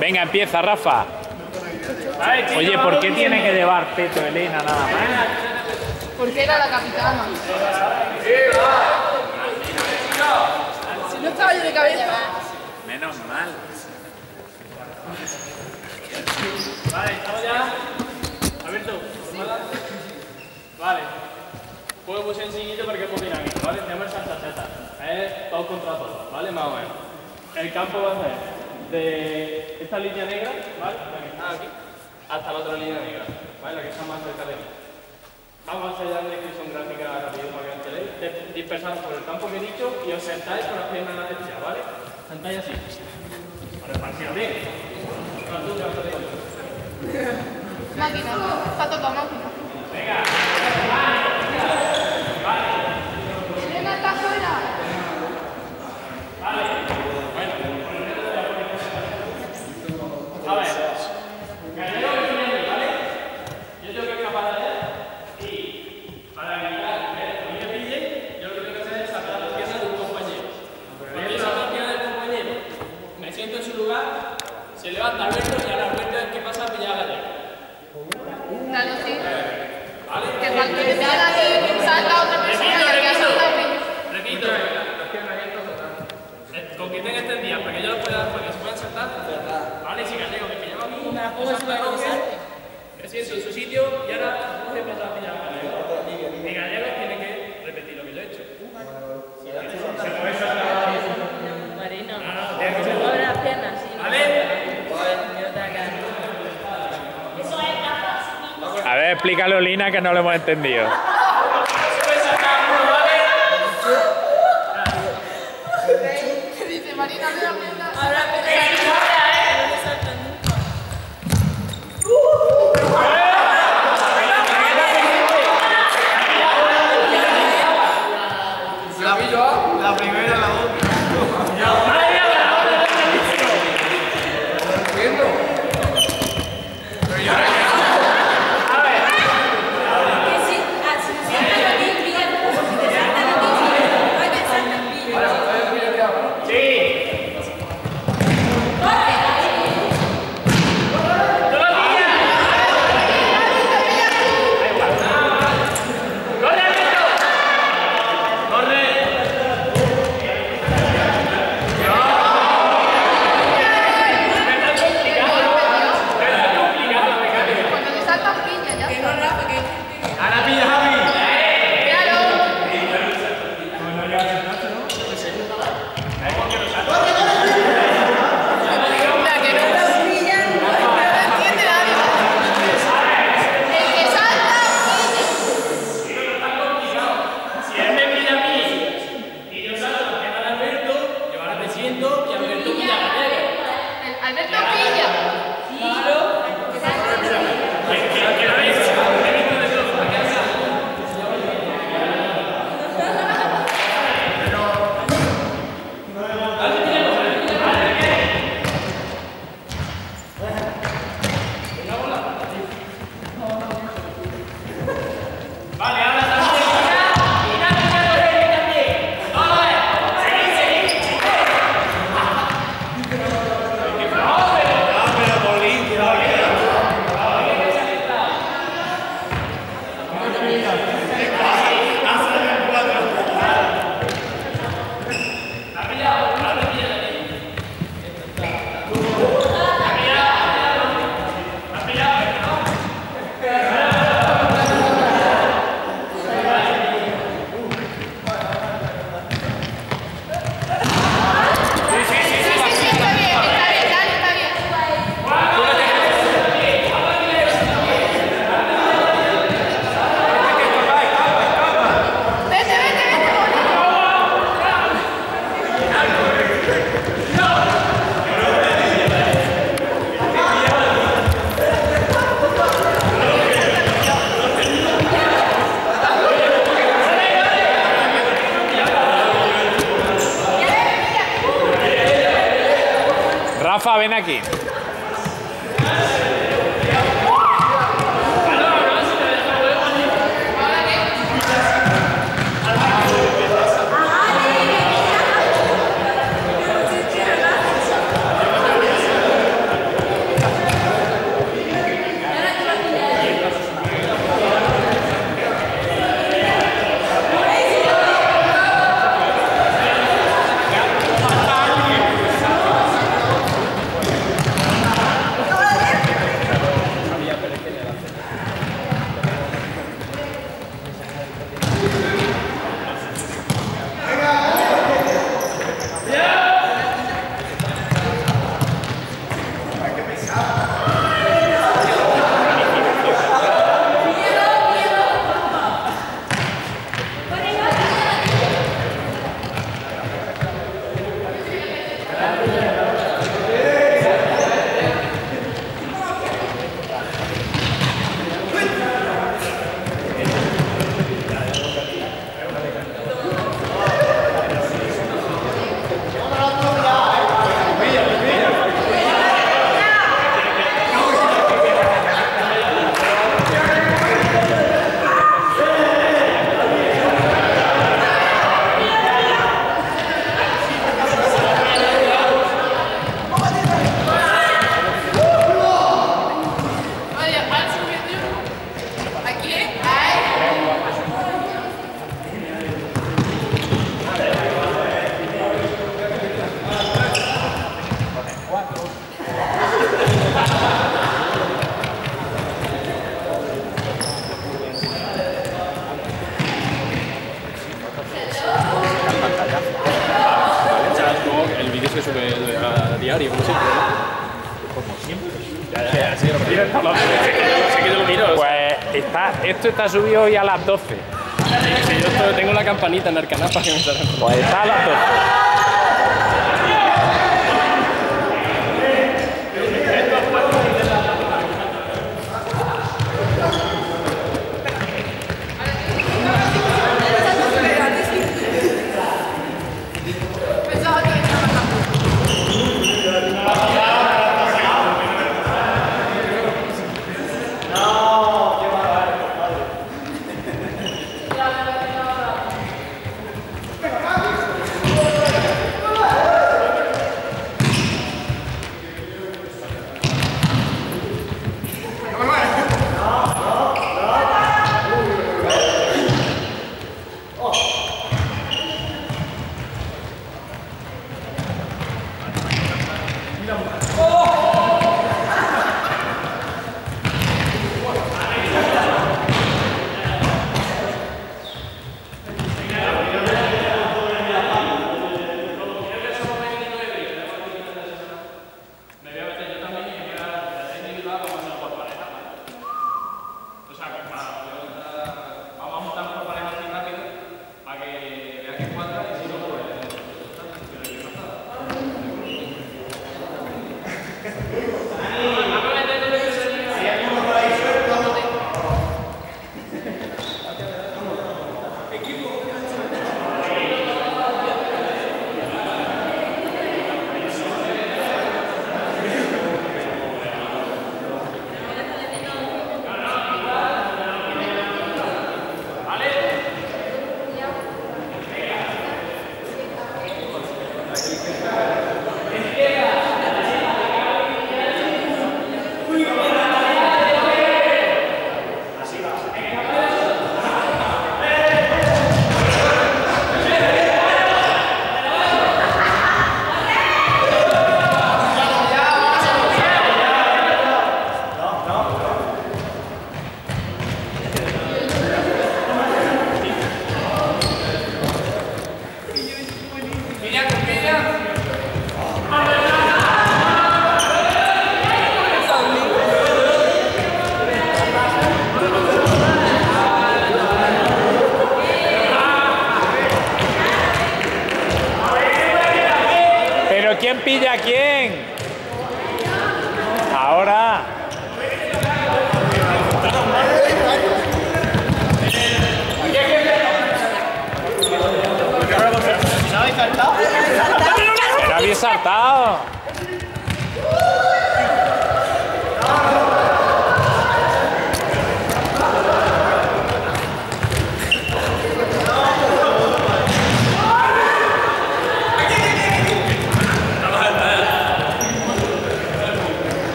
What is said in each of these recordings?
Venga, empieza, Rafa. Oye, ¿por qué tiene que llevar peto Elena nada más? Porque era la capitana. Si no estaba yo de cabeza. Menos mal. Vale, estamos ya. Abierto. Vale. Juego muy sencillito porque es muy dinámico, ¿vale? Tenemos esa tarjeta. Es todos contra todos, ¿vale? Más o menos. El campo va a ser de esta línea negra, ¿vale? La que está aquí, hasta la otra línea negra, ¿vale? La que está más cerca de mí. Vamos a hacer ya una descripción gráfica rápido para que enteréis. Te- Dispersados por el campo que he dicho y os sentáis con las piernas estiradas, ¿vale? Sentáis así. Para repartir bien. Máquina. Está tocado máquina. Venga. Elena está fuera. A ver, Gallego que viene aquí, ¿vale? Yo tengo que escapar de él y para evitar que a mí me pille, yo lo que tengo que hacer es saltar las piernas de un compañero. Cuando yo salto las piernas del compañero, me siento en su lugar, se levanta Alberto y ahora Alberto es el que pasa a pillar a Gallego. Claro, sí. ¿Vale? Que falta que sea la que salta otra persona y el que ha saltado primero. Repito, Eh, con que tenga extendidas para que yo las pueda, para que se puedan saltar. Vale, si Gallego me pillaba a mí, me salta Roque, me siento en su sitio y ahora voy a empezar a pillar a Gallego. Y Gallego tiene que repetir lo que yo he hecho. Marino. Abre las piernas, sí. ¿Vale? Y otra acá. A ver, explícalo, Lina, que no lo hemos entendido. Rafa, ven aquí. Sí, lo. No, que- yo miro. Pues está, esto está subido hoy a las 12. que yo tengo la campanita en el canal para que me salgan. Pues está a las 12.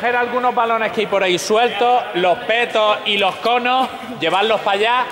Recoger algunos balones que hay por ahí sueltos, los petos y los conos, llevarlos para allá